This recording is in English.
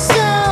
so